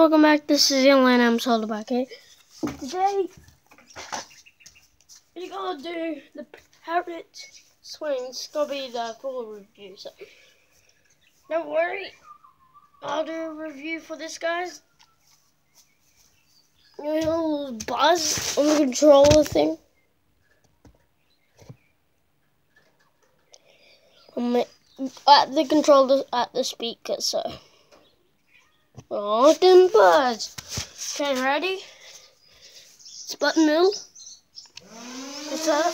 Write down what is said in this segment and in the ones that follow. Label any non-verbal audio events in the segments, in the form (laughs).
welcome back. This is the Ian I'm Solar about here. Today, we're gonna do the Parrot Swing. It's gonna be the full review, so don't worry. I'll do a review for this, guys. You know, buzz on the controller thing. At the controller at the speaker, so. Oh, them birds. Okay, ready? It's button mill. What's up?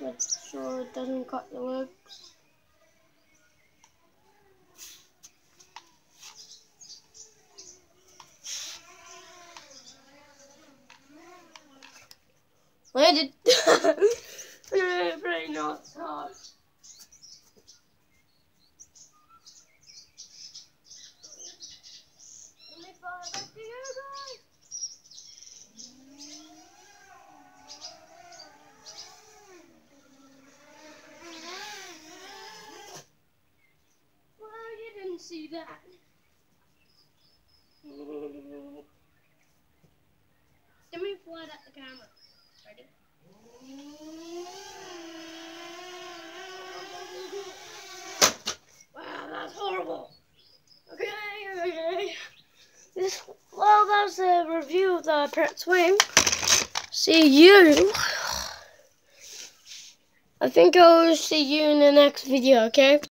Make sure it doesn't cut the legs. (laughs) Landed. (laughs) see that. Let me fly at the camera. Ready? Wow, that's horrible. Okay, okay. This well, that was a review of the Parrot Swing. See you. I think I'll see you in the next video, okay?